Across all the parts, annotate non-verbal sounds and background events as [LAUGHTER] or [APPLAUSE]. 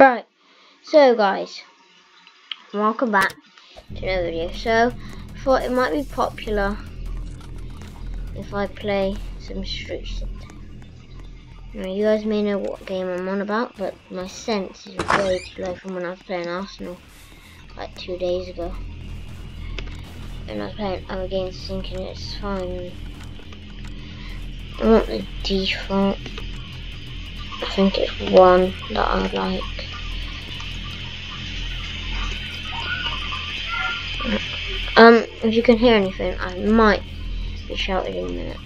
Right, so guys, welcome back to another video. So, I thought it might be popular if I play some Strucid Now, you guys may know what game I'm on about, but my sense is way too low from when I was playing Arsenal, like two days ago. And I was playing other games thinking it's fine. I want the default. I think it's one that I like. Um, if you can hear anything, I might be shouting in a minute.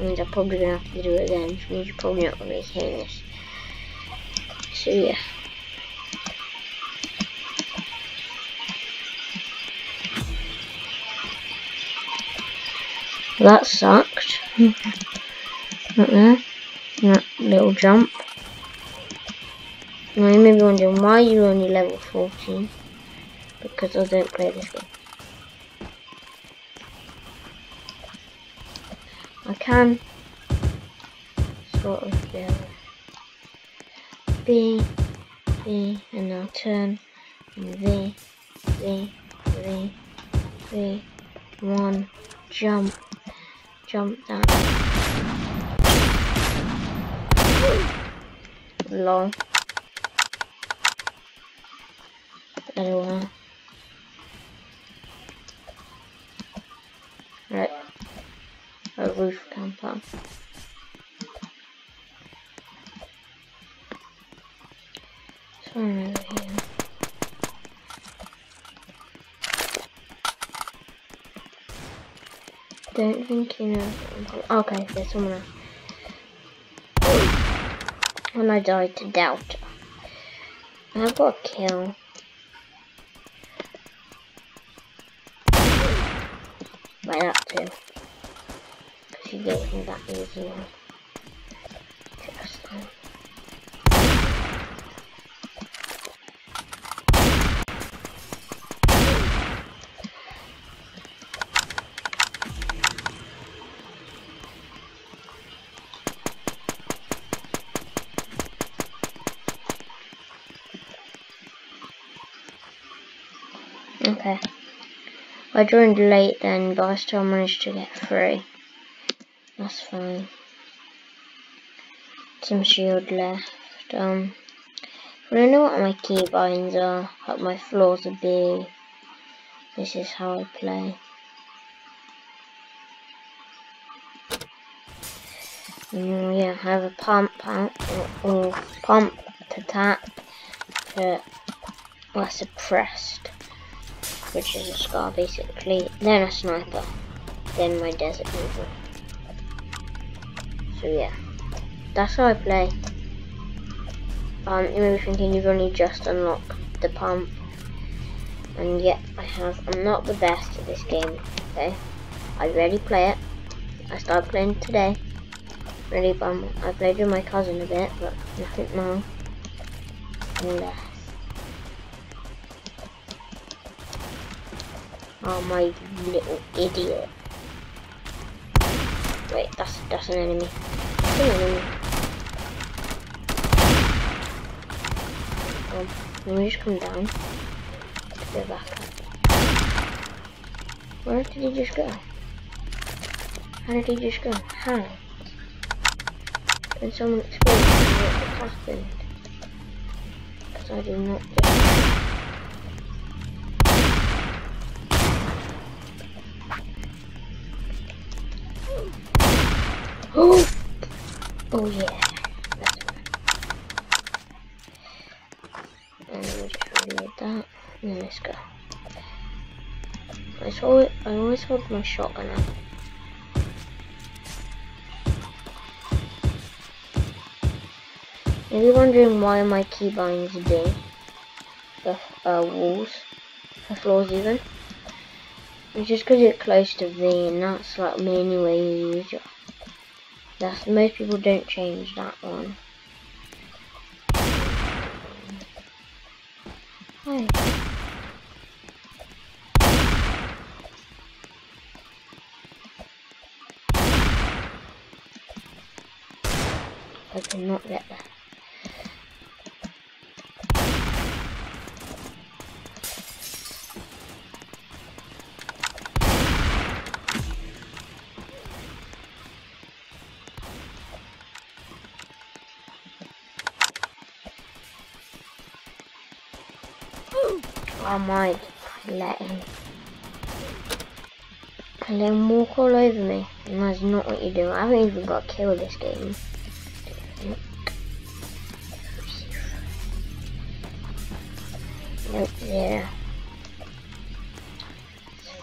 Means I'm probably gonna have to do it again, which means you're probably not gonna be hearing this. So yeah. That sucked. [LAUGHS] Right there. That little jump. Now you may be wondering why you're only level 14. Because I don't play this game. I can sort of B, B, and now turn, and V, V, V, V, one, jump, jump down. Long. Anyway. Right. A roof camper. Someone over here. Don't think you know. Okay, there's someone else. And I died to Delta. I've got a kill. That too. Because he gave me that easy. I joined late then, but I still managed to get through. That's fine. Some shield left. Um, I don't know what my keybinds are, like my floors are big. This is how I play. Mm, yeah, I have a pump, pump, or, pump to tap to well, suppressed which is a scar basically, then a sniper, then my desert mover. So yeah, that's how I play. Um, you may be thinking you've only just unlocked the pump, and yet I have. I'm not the best at this game, okay? I rarely play it. I started playing today. Really bum. I played with my cousin a bit, but nothing more. And less. Oh my little idiot. Wait, that's that's an enemy. That's an enemy. Um, let me just come down. Go back up. Where did he just go? How did he just go? How? Can someone explain what happened? Because I do not get oh yeah. That's And we just reload that. And let's go. I always, I always hold my shotgun out. Maybe wondering why my keybinds do the uh, walls, the floors even. It's just because it's close to V and that's like mainly where you use your that's most people don't change that one. Hi. I cannot get there. Let him. And then walk all over me. And that's not what you do. I haven't even got a kill this game. Nope, yeah.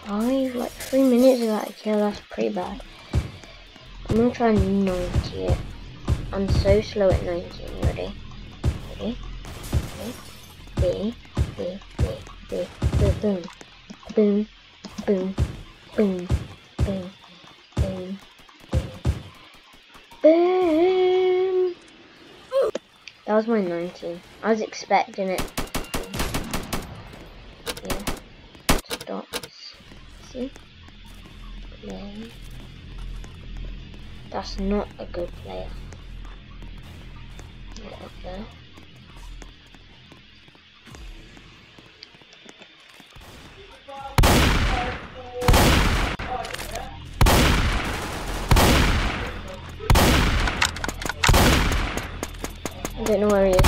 Five, like three minutes without a kill, that's pretty bad. I'm gonna try 90 it. I'm so slow at 19, ready? Ready? Ready? B, B, B, B, boom, boom, boom, boom, boom, boom, boom. That was my 19. I was expecting it. Yeah. Stops. See? Play. That's not a good player. Get up there. I don't know where he is.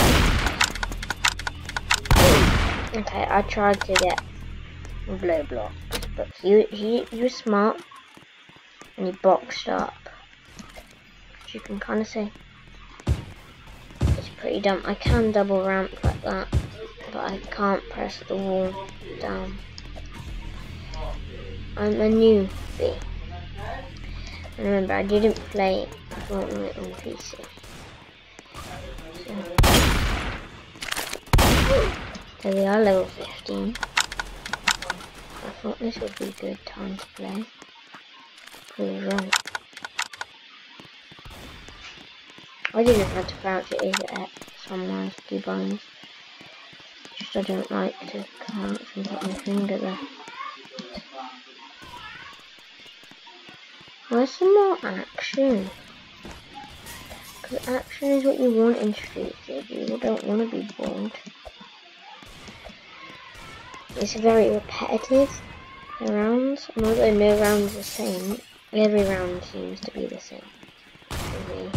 Okay, I tried to get blue blocks, but he he was smart and he boxed up. You can kind of see, it's pretty dumb. I can double ramp like that, but I can't press the wall down. I'm a newbie. Remember, I didn't play Fortnite on PC. So we are level 15. I thought this would be a good time to play. Pretty right. I didn't have to crouch, it is at nice keybinds. Just I don't like to crouch and put my finger there. Where's some more action? Because action is what you want in Strucid You don't want to be bored. It's very repetitive, the rounds, and although no round is the same, every round seems to be the same. Every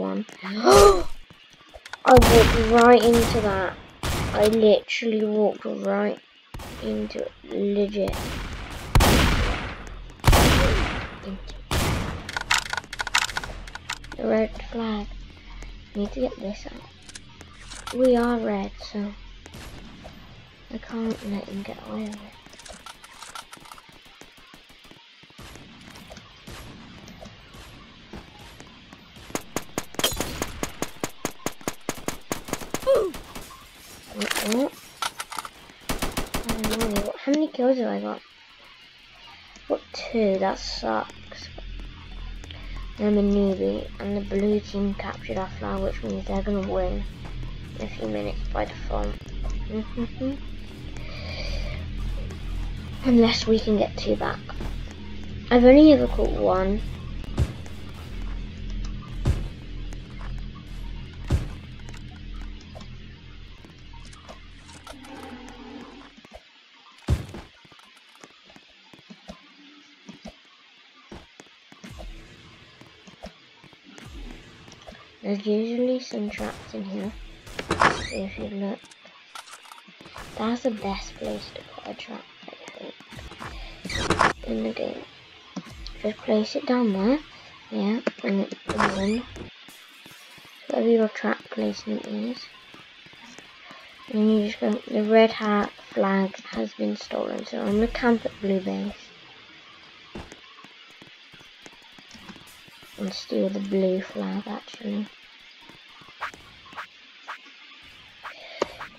one. [GASPS] I walked right into that. I literally walked right into it. Legit. The red flag. Need to get this out. We are red, so I can't let him get away with it. What? How many kills have I got? Got two, that sucks. I'm a newbie, and the blue team captured our flower, which means they're gonna win in a few minutes by default. [LAUGHS] Unless we can get two back. I've only ever caught one. There's usually some traps in here. If you look. That's the best place to put a trap, I think. In the game. Just place it down there. Yeah, and it then whatever your trap placement is. And you just go the red hat flag has been stolen. So I'm gonna camp at blue base. And steal the blue flag actually.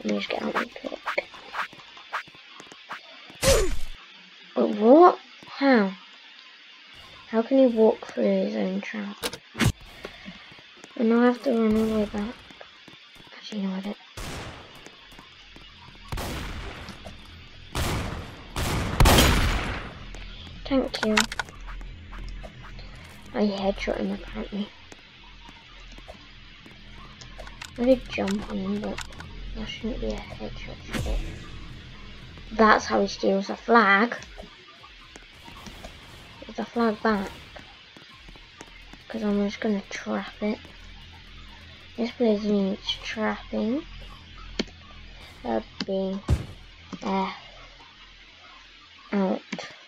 Me just get out my pick. But what? How? How can he walk through his own trap? And I have to run all the way back. Actually, no, I don't. Thank you. I headshot him apparently. I did jump on him, but shouldn't be a it? That's how he steals the flag. Get the flag back. Because I'm just going to trap it. This place needs trapping. That'd be F out.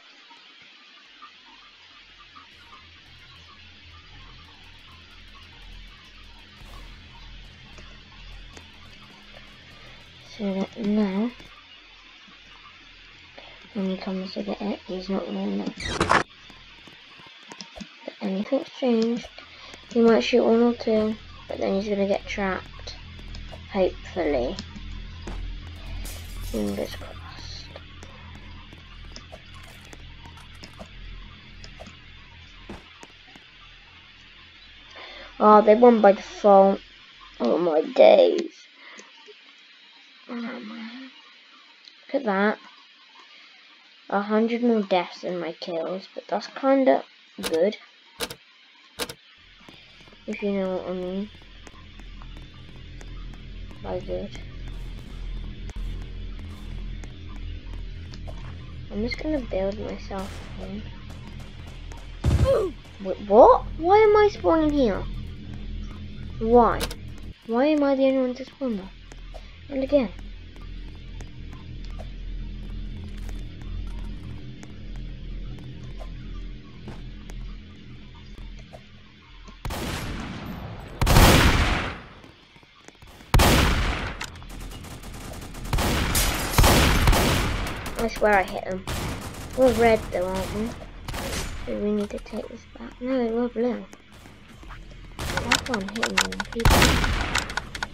Now, when he comes to get it, he's not to. But anything's changed. He might shoot one or two, but then he's going to get trapped. Hopefully. Fingers crossed. Oh, they won by default. Oh my days. Man. Look at that. A hundred more deaths than my kills, but that's kinda good. If you know what I mean. By good. I'm just gonna build myself one. Wait, what? Why am I spawning here? Why? Why am I the only one to spawn there? And again. I swear I hit him. We're red though, aren't we? We need to take this back. No, we're blue. Why I'm hitting them people.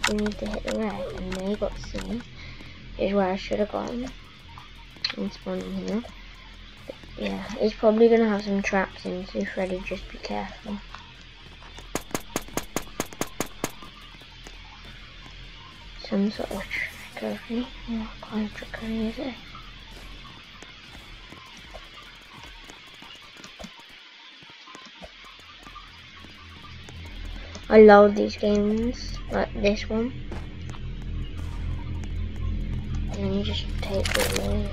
We need to hit the red, and they got C. Is where I should have gone. And spawning here. But yeah, he's probably gonna have some traps in, so Freddy, just be careful. Some sort of trickery. What kind of trickery is it? I love these games, like this one. And you just take the shotgun.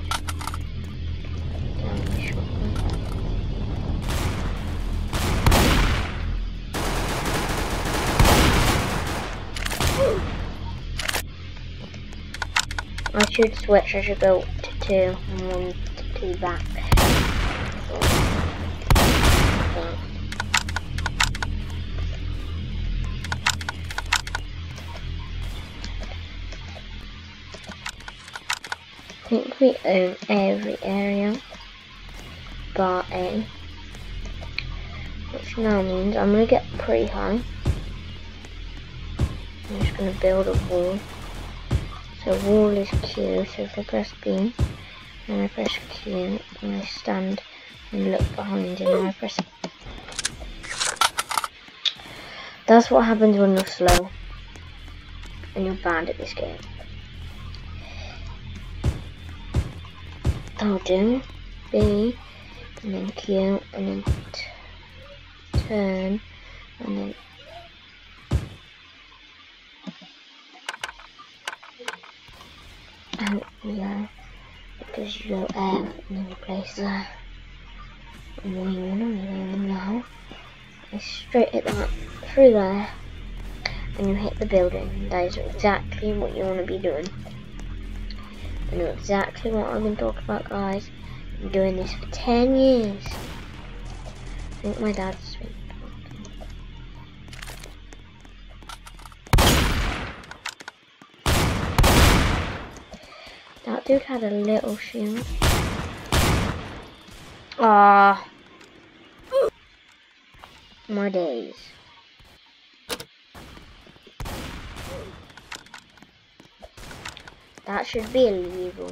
I should switch, I should go to two and one to two back. Think we own every area bar A. Which now means I'm going to get pretty high. I'm just going to build a wall. So wall is Q, so if I press B, and I press Q, and I stand and look behind and I press That's what happens when you're slow. And you're bad at this game. I'll do B and then Q and then turn and then out there because you go F and then place there. And then you want to there now. And straight hit that through there and you hit the building. That is exactly what you want to be doing I know exactly what I've been talking about, guys. I've been doing this for 10 years. I think my dad's been That dude had a little shield. Ah. My days. That should be illegal.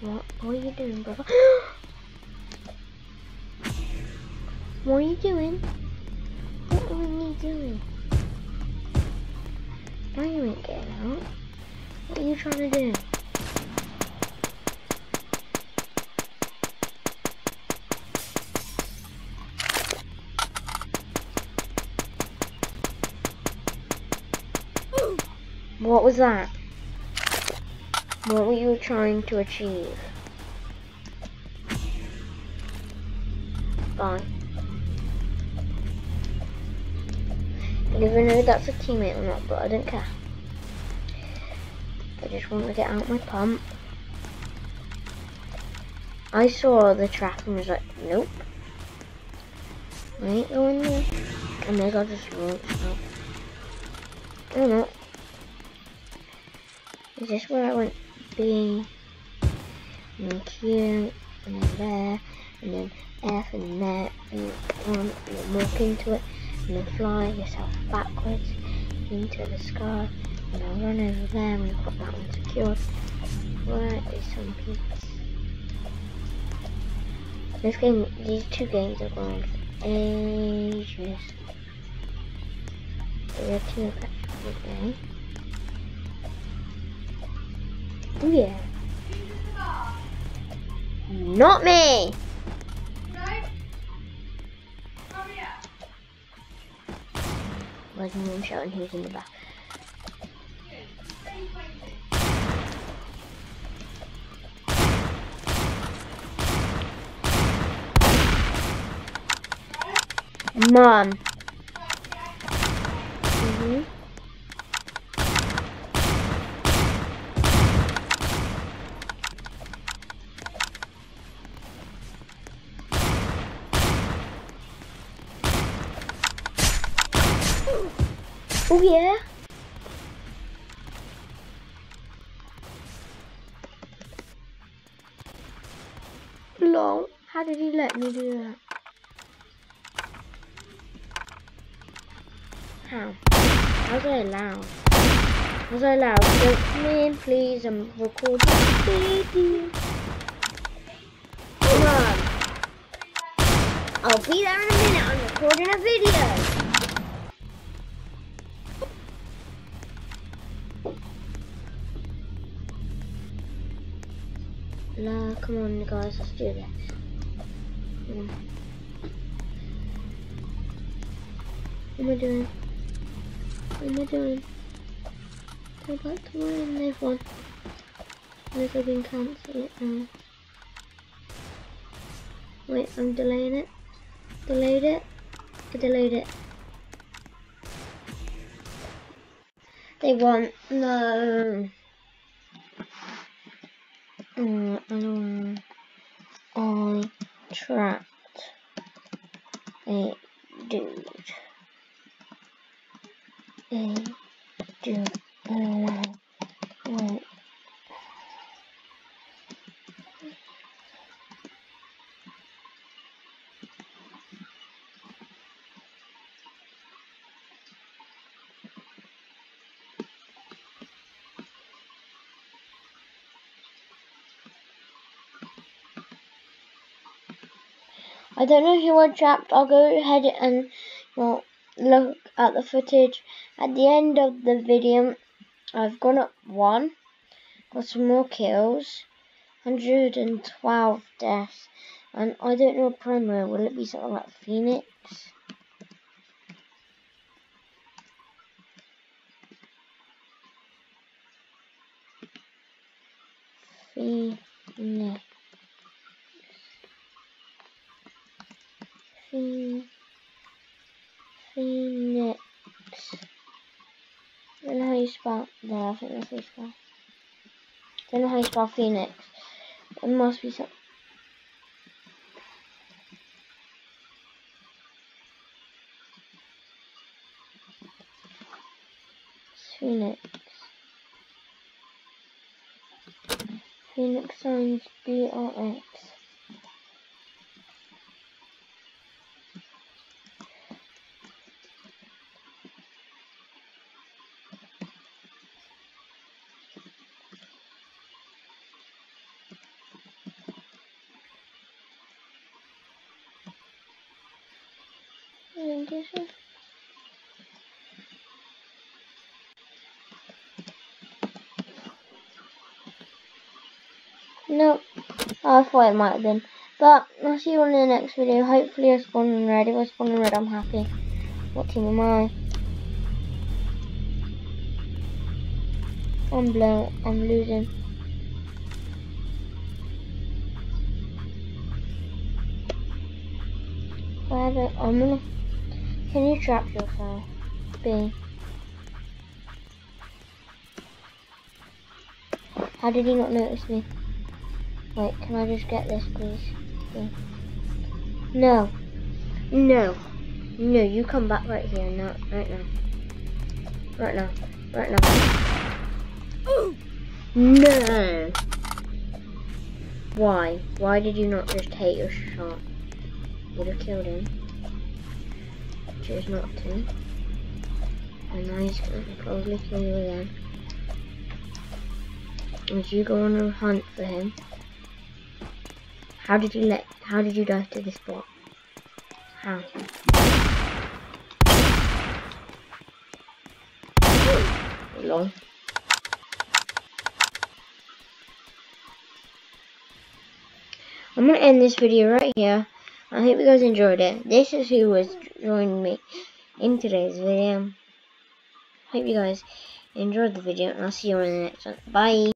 What, are you doing, brother? [GASPS] what are you doing? What are you doing? Why you ain't getting out? What are you trying to do? What was that? What were you trying to achieve? Bye. Know if that's a teammate or not, but I don't care. I just want to get out my pump. I saw the trap and was like, nope. I ain't going there. And maybe I'll just launch out. I don't know. Is this where I went B? And then Q, and then there, and then F, and then there, and then one, and then walk into it, and then fly yourself backwards into the sky, and I'll run over there and put that one secured. Where is some peace? This game, these two games are going for ages. There are two okay. Oh yeah. Not me! Where's my mum shouting who's in the back? Mom. Mm-hmm. Oh yeah. Did he let me do that? How? How's I allowed? How's I allowed? Don't come in, please. I'm recording a video. Come on. I'll be there in a minute. I'm recording a video. La, come on guys, let's do this. What am I doing? What am I doing? Go back to mine, they've won. Unless I can cancel it now. Wait, I'm delaying it. Delayed it. I delayed it. They won. No. Mm, I trapped a dude. A dude. Uh, wait. I don't know who I trapped. I'll go ahead and well look at the footage. At the end of the video, I've gone up one, got some more kills, 112 deaths, and I don't know a promo. Will it be something like Phoenix? Phoenix. Phoenix. I don't know how you spell there, I think that's how you spell. Don't know how you spell Phoenix. It must be some Phoenix. Phoenix signs B R X. No. I thought it might have been. But I'll see you on the next video. Hopefully I spawn in red. If I spawn in red, I'm happy. What team am I? I'm blue. I'm losing. Where the, I'm gonna. Can you trap yourself? B. How did he not notice me? Wait, can I just get this, please? B. No. No. No, you come back right here, not right now. Right now. Right now. No. Why? Why did you not just take your shot? Would have killed him. Choose not to. And now he's gonna probably kill you again. As you go on a hunt for him. How did you let how did you dive to this spot? How? Long. I'm gonna end this video right here. I hope you guys enjoyed it. This is who was joining me in today's video. Hope you guys enjoyed the video and I'll see you in the next one. Bye.